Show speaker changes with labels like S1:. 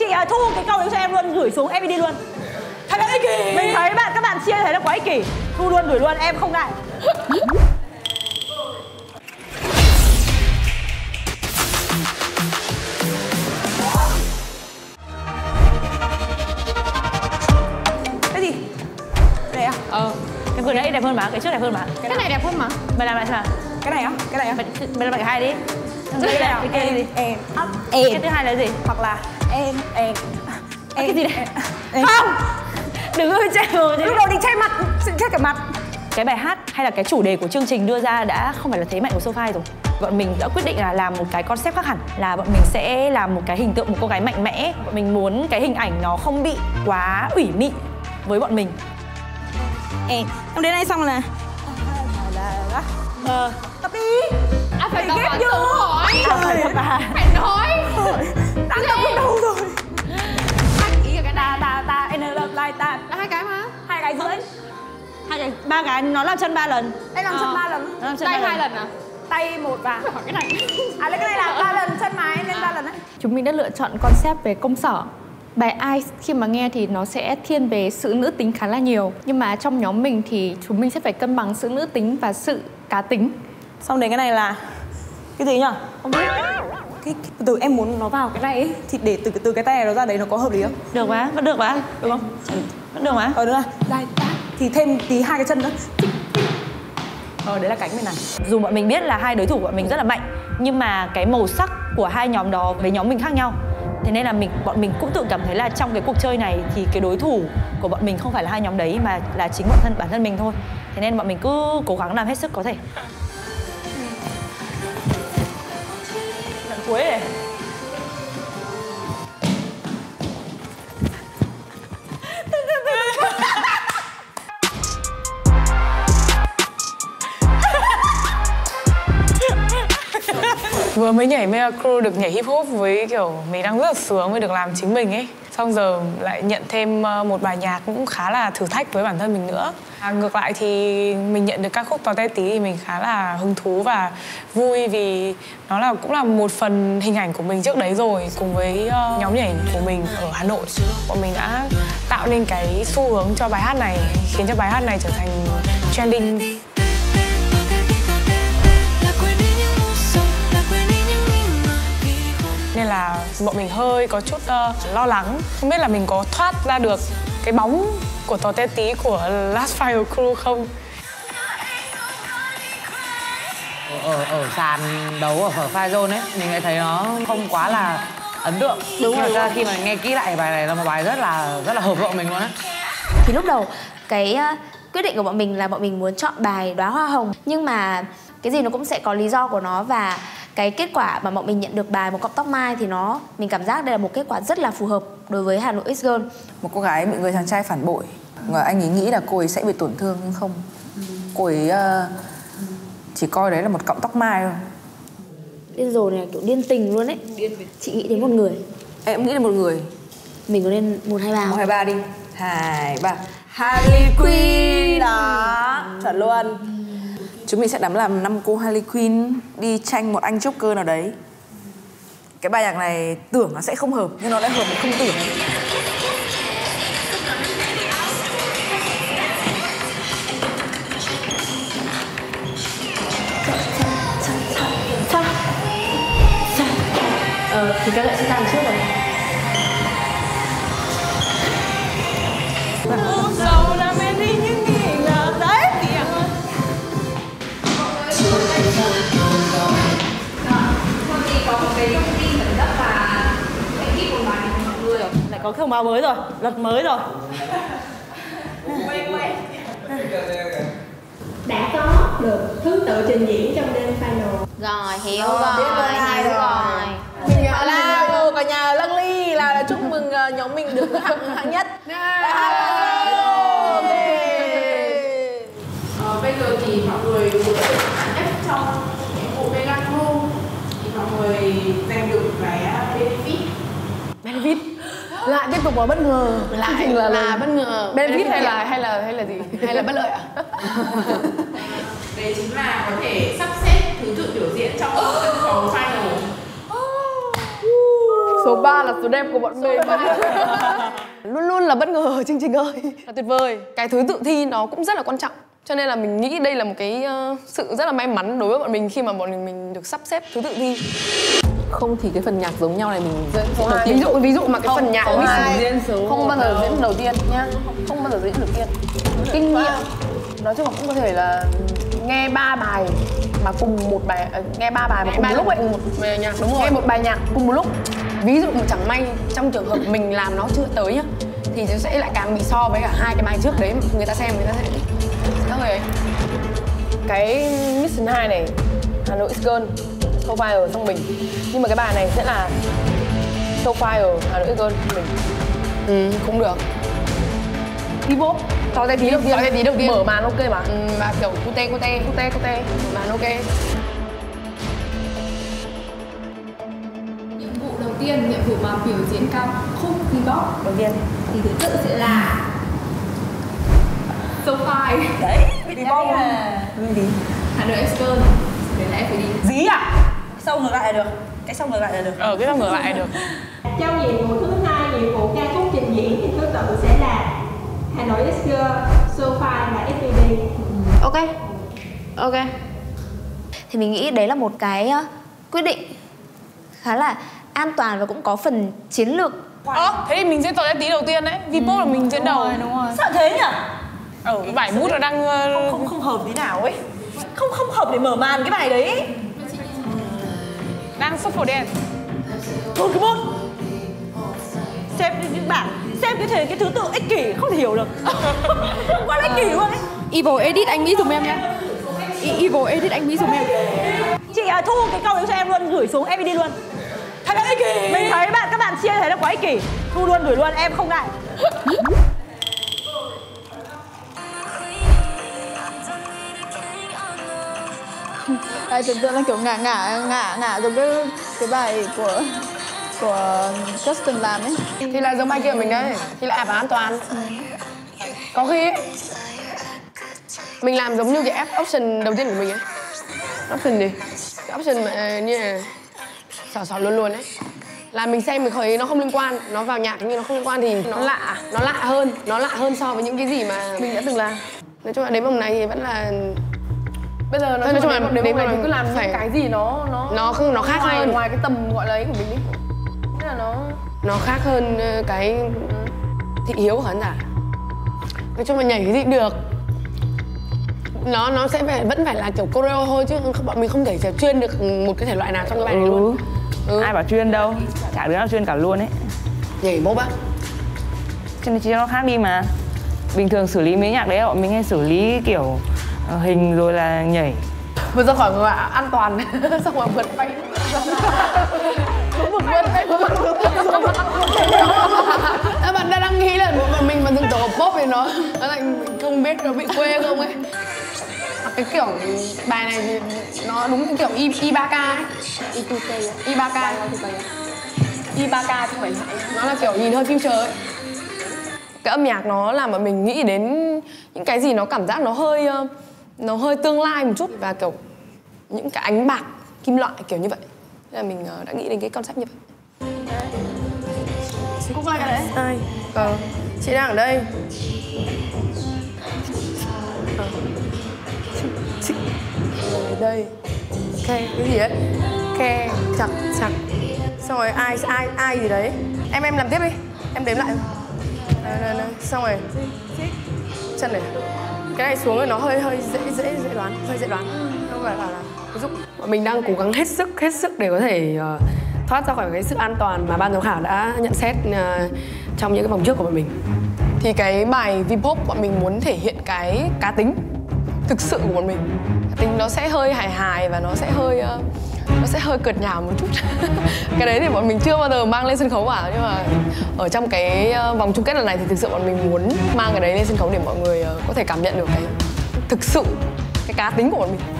S1: chị à, thu cái câu đấy cho em luôn gửi xuống em đi luôn. Thật là ích kỷ. Mình thấy bạn các bạn chia thấy là quá ích kỷ. Thu luôn gửi luôn em không ngại. Cái gì? Đây à?
S2: Ờ
S1: cái vừa nãy đẹp hơn mà cái trước đẹp hơn mà.
S2: Cái này đẹp hơn mà.
S1: Mày làm lại xem nào.
S3: Cái này á? Cái này á?
S1: Mày mày làm lại cái hai đi. Cái này cái kia là gì
S3: em.
S1: Cái
S3: em
S1: thứ hai là gì?
S3: Hoặc là em em
S1: À, cái gì đấy
S3: em.
S1: không! đừng có trêu
S3: lúc đầu định che mặt che cả mặt.
S1: Cái bài hát hay là cái chủ đề của chương trình đưa ra đã không phải là thế mạnh của Sophie rồi. Bọn mình đã quyết định là làm một cái concept khác hẳn là bọn mình sẽ làm một cái hình tượng một cô gái mạnh mẽ. Bọn mình muốn cái hình ảnh nó không bị quá ủy mị với bọn mình.
S3: Em em đến đây xong là
S1: ờ.
S3: Tập đi.
S2: À phải
S3: ghép vô.
S2: Hỏi. Phải nói cái
S1: rưỡi. Hai cái ba cái nó làm chân ba lần.
S3: Đây làm chân ba lần.
S1: nó làm chân
S2: Tay hai lần. à?
S3: Tay một và
S2: cái này.
S3: À lấy cái này là ba lần chân mái lên ba lần đấy.
S4: Chúng mình đã lựa chọn concept về công sở. Bài Ice khi mà nghe thì nó sẽ thiên về sự nữ tính khá là nhiều. Nhưng mà trong nhóm mình thì chúng mình sẽ phải cân bằng sự nữ tính và sự cá tính.
S3: Xong đến cái này là cái gì nhở không biết. Cái, cái từ em muốn nó vào cái này ấy, thì để từ từ cái tay này nó ra đấy nó có hợp lý không?
S1: Được mà vẫn được mà
S3: được không
S1: vẫn được mà.
S3: Ờ đúng rồi. Đây thì thêm tí hai cái chân nữa. Ờ đấy là cánh bên này.
S1: Dù bọn mình biết là hai đối thủ của bọn mình rất là mạnh nhưng mà cái màu sắc của hai nhóm đó với nhóm mình khác nhau. Thế nên là mình bọn mình cũng tự cảm thấy là trong cái cuộc chơi này thì cái đối thủ của bọn mình không phải là hai nhóm đấy mà là chính bản thân bản thân mình thôi. Thế nên bọn mình cứ cố gắng làm hết sức có thể. Lần cuối này
S5: vừa mới nhảy Mega Crew được nhảy hip hop với kiểu mình đang rất là sướng mới được làm chính mình ấy. Xong giờ lại nhận thêm ờ, một bài nhạc cũng khá là thử thách với bản thân mình nữa. À, ngược lại thì mình nhận được ca khúc tò te tí thì mình khá là hứng thú và vui vì nó là cũng là một phần hình ảnh của mình trước đấy rồi cùng với ờ, nhóm nhảy của mình ở Hà Nội. Bọn mình đã tạo nên cái xu hướng cho bài hát này khiến cho bài hát này trở thành trending nên là bọn mình hơi có chút ờ, lo lắng. Không biết là mình có thoát ra được cái bóng của tò te tí của Last Fire Crew không?
S6: Ở ở sàn đấu ở phở Fire Zone ấy mình lại thấy nó không quá là ấn tượng.
S4: Đúng
S6: nhưng mà
S4: rồi,
S6: ra khi mà nghe kỹ lại bài này là một bài rất là rất là hợp với bọn mình luôn á.
S7: Thì lúc đầu cái ờ, quyết định của bọn mình là bọn mình muốn chọn bài đóa hoa hồng. Nhưng mà cái gì nó cũng sẽ có lý do của nó và cái kết quả mà bọn mình nhận được bài một cọng tóc mai thì nó mình cảm giác đây là một kết quả rất là phù hợp đối với Hà Nội X Girl.
S8: Một cô gái bị người chàng trai phản bội. Anh ấy nghĩ là cô ấy sẽ bị tổn thương nhưng không. Cô ấy ờ, chỉ coi đấy là một cọng tóc mai thôi.
S7: Điên rồ này kiểu điên tình luôn ấy. Chị nghĩ đến một người.
S8: Em nghĩ là một người.
S7: Mình có nên một hai ba
S8: một hai ba đi. Hai ba. Harley Quinn đó chuẩn luôn chúng mình sẽ đắm làm năm cô Harley Quinn đi tranh một anh Joker nào đấy. Cái bài nhạc này tưởng nó sẽ không hợp, nhưng nó lại hợp không tưởng.
S1: Ờ thì các bạn sẽ làm trước có thông báo mới rồi luật mới rồi.
S9: Đã có được thứ tự trình diễn trong đêm final.
S7: Rồi hiểu
S8: Ờ,
S7: rồi
S8: ai
S7: hiểu
S8: rồi.
S7: rồi.
S8: Mình là cả nhà lâng ly là, là chúc mừng ờ, nhóm mình được hạng hạng nhất. Ok.
S10: Ờ, bây giờ thì mọi người vừa ép trong cái bộ Mega Pro thì mọi người giành được cái benefit
S3: lại tiếp tục vào bất ngờ.
S2: Lại là, là bất ngờ.
S3: Benefit
S2: hay là hay là hay là gì? Hay là bất lợi à
S10: đấy chính là có thể sắp xếp thứ tự biểu diễn trong sân khấu final.
S2: Số 3 là số đẹp của bọn mình. Luôn luôn là bất ngờ chương trình ơi.
S11: Là tuyệt vời. Cái thứ tự thi nó cũng rất là quan trọng. Cho nên là mình nghĩ đây là một cái ờ, sự rất là may mắn đối với bọn mình khi mà bọn mình, mình được sắp xếp thứ tự thi
S2: Không thì cái phần nhạc giống nhau này mình dẫn số
S11: Ví
S2: 2
S11: dụ ví dụ mà cái phần nhạc
S2: hai.
S8: diễn số
S2: Không bao giờ
S8: đầu.
S2: diễn đầu tiên nhá. Không bao giờ diễn đầu tiên. Kinh nghiệm. Nói chung là cũng có thể là nghe ba bài mà cùng một bài ờ, nghe ba bài mà cùng
S11: ba
S2: một lúc ấy.
S11: cùng một bài nhạc đúng rồi.
S2: nghe một bài nhạc cùng một lúc.
S11: Ví dụ mà chẳng may trong trường hợp mình làm nó chưa tới nhá thì nó sẽ lại càng bị so với cả hai cái bài trước đấy. Người ta xem người ta sẽ sẽ hơi ấy
S2: cái mission 2 này Hà Nội is Girl So Fire xong mình. Nhưng mà cái bài này sẽ là Fire Hà Nội Girl mình.
S11: Ừ, cũng được.
S2: K-pop tỏ tay tí đầu tiên.
S11: Tỏ tay tí đầu tiên.
S2: mở màn ok mà.
S11: Ừ, và kiểu cute cute
S2: cute cute
S11: mà ok.
S12: Nhiệm vụ đầu tiên nhiệm vụ mà biểu diễn ca khúc K-pop đầu tiên. Thì thứ tự sẽ là So Fire
S3: đấy đi bom gì
S12: Hà Nội Girl đấy là FPD
S3: dí à sau ngược lại là được. Cái sau ngược lại là được.
S5: Ở cái xong ngược lại được.
S9: Trong nhiệm vụ thứ hai, nhiệm vụ ca khúc trình diễn thì thứ tự sẽ là Hà Nội X Girl, Sofa và FPD.
S7: ok. Ok. Thì mình nghĩ đấy là một cái ờ, quyết định khá là an toàn và cũng có phần chiến lược.
S5: Ơ, thế thì mình sẽ tỏ ra tí đầu tiên đấy. Vipop là mình diễn đầu.
S1: đúng rồi.
S3: Sao thế nhỉ
S5: Ở vải mút nó đang ờ,
S3: không không hợp tí nào ấy. Không không hợp để mở màn cái bài đấy
S5: đang shuffle dance
S3: thôi cái môn xem những bảng xem cái thể cái thứ tự ích kỷ không thể hiểu được. Không quá ích kỷ luôn ấy.
S12: Evil edit anh Mỹ dùm em nha. E- Evil edit anh Mỹ dùm em.
S3: Chị à, thu cái câu đấy cho em luôn gửi xuống em đi luôn. Thật là ích kỷ. Mình thấy bạn các bạn chia thấy là quá ích kỷ. Thu luôn gửi luôn em không ngại
S12: Ai tưởng tượng là kiểu ngả ngả ngả ngả giống cái cái bài của của Justin làm ấy.
S11: Thì là giống bài kia của mình đấy thì là và an toàn. Có khi ấy, mình làm giống như cái app option đầu tiên của mình ấy. Option gì? Cái option mà ờ, như là sỏ sỏ luôn luôn ấy. Là mình xem mình thấy nó không liên quan nó vào nhạc nhưng nó không liên quan thì nó lạ. nó lạ hơn nó lạ hơn so với những cái gì mà mình đã từng làm. Nói chung là đến vòng này thì vẫn là
S2: bây giờ nói,
S11: nói chung là
S2: đến
S11: đến
S2: thì
S11: vòng
S2: cứ làm
S11: phải-
S2: những cái gì nó nó
S11: Nó không- nó khác
S2: ngoài,
S11: hơn.
S2: ngoài cái tầm gọi là ấy của mình đi Thế là nó
S11: nó khác hơn ờ, cái thị hiếu của khán giả. Nói chung là nhảy cái gì được. Nó nó sẽ phải vẫn phải là kiểu choreo thôi chứ không bọn mình không thể chuyên được một cái thể loại nào trong cái bài này luôn.
S1: Ừ. ai bảo chuyên đâu? Chả đứa nào chuyên cả luôn ấy.
S11: Nhảy bốc á
S1: cho nên chỉ nó khác đi mà. Bình thường xử lý mấy nhạc đấy bọn mình hay xử lý kiểu hình rồi là nhảy.
S2: Vừa ra khỏi ngựa an toàn. Xong rồi vượt bay. Vượt vượt bay
S11: bạn đang nghĩ là mình mà dừng tổ hợp pop thì nó nó lại không biết nó bị quê không ấy. Cái kiểu bài này thì nó đúng cái kiểu i i 3 k ấy i 3 k i 3 k chứ không phải nó là kiểu nhìn hơi future ấy. Cái âm nhạc nó làm mà mình nghĩ đến những cái gì nó cảm giác nó hơi ờ, nó hơi tương lai một chút và kiểu những cái ánh bạc kim loại kiểu như vậy. Thế là mình ờ, đã nghĩ đến cái concept như vậy.
S2: Cúc ai đấy.
S11: Ai? Ờ chị đang ở đây. Ờ. chị ở đây. Ke cái gì đấy ke chặt chặt. Xong rồi ai ai ai gì đấy? Em em làm tiếp đi. Em đếm lại. Đây, đây, đây. xong rồi. Chân này cái này xuống rồi nó hơi hơi dễ dễ dễ đoán hơi dễ đoán. Không phải là là ví dụ mình đang cố gắng hết sức hết sức để có thể uh, thoát ra khỏi cái sự an toàn mà ban giám khảo đã nhận xét uh, trong những cái vòng trước của bọn mình. Thì cái bài Vpop bọn mình muốn thể hiện cái cá tính thực sự của bọn mình tính nó sẽ hơi hài hài và nó sẽ hơi ờ, nó sẽ hơi cợt nhả một chút. Cái đấy thì bọn mình chưa bao giờ mang lên sân khấu cả. Nhưng mà ở trong cái ờ, vòng chung kết lần này thì thực sự bọn mình muốn mang cái đấy lên sân khấu để mọi người ờ, có thể cảm nhận được cái thực sự, cái cá tính của bọn mình.